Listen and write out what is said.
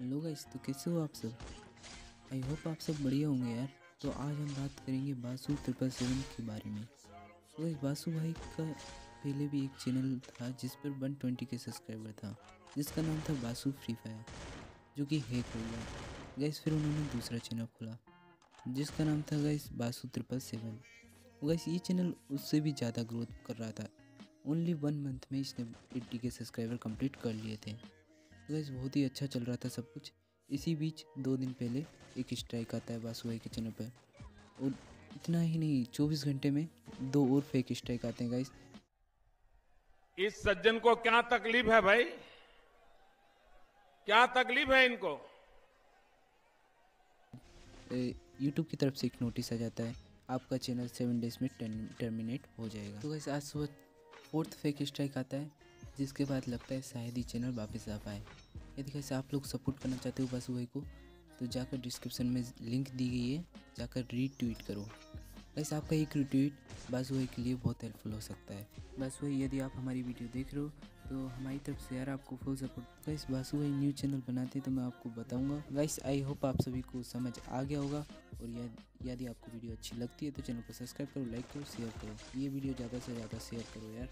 Hello guys तो कैसे हो आप सब? आई होप आप सब बढ़िया होंगे यार। तो आज हम बात करेंगे बासु ट्रिपल सेवन के बारे में। तो गाइस बासु भाई का पहले भी एक चैनल था, जिस पर वन ट्वेंटी के सब्सक्राइबर था। जिसका नाम था बासु फ्री फायर जो कि हैक हो गया। गाइस फिर उन्होंने दूसरा चैनल खोला, जिसका नाम था gas Basu triple seven gas ये चैनल उससे भी ज़्यादा ग्रोथ कर रहा था। ओनली वन मंथ में इसने एट्टी के सब्सक्राइबर कंप्लीट कर लिए थे। तो गैस बहुत ही अच्छा चल रहा था सब कुछ। इसी बीच दो दिन पहले एक स्ट्राइक आता है बासुभाई के चैनल पर। और इतना ही नहीं चौबीस घंटे में दो और फेक स्ट्राइक आते हैं गाइस इस सज्जन को क्या तकलीफ़ है भाई? क्या तकलीफ़ है इनको? यूट्यूब की तरफ़ से एक नोटिस आ जाता है आपका चैनल सेवन डेज़ में टर्मिनेट हो जाएगा। तो गैस आज सुबह फोर्थ फेक स्ट्राइक आता है जिसके बाद लगता है शायद ही चैनल वापस आ पाए। यदि कैसे आप लोग सपोर्ट करना चाहते हो बासु भाई को तो जाकर डिस्क्रिप्शन में लिंक दी गई है, जाकर रीट्वीट करो। वैसे आपका एक रिट्वीट बासु भाई के लिए बहुत हेल्पफुल हो सकता है। बस वही, यदि आप हमारी वीडियो देख रहे हो तो हमारी तरफ़ से यार आपको फुल सपोर्ट गाइस बासु भाई न्यू चैनल बनाते हैं तो मैं आपको बताऊँगा। गाइस आई होप आप सभी को समझ आ गया होगा, और यदि आपको वीडियो अच्छी लगती है तो चैनल को सब्सक्राइब करो लाइक करो शेयर करो। ये वीडियो ज़्यादा से ज़्यादा शेयर करो यार।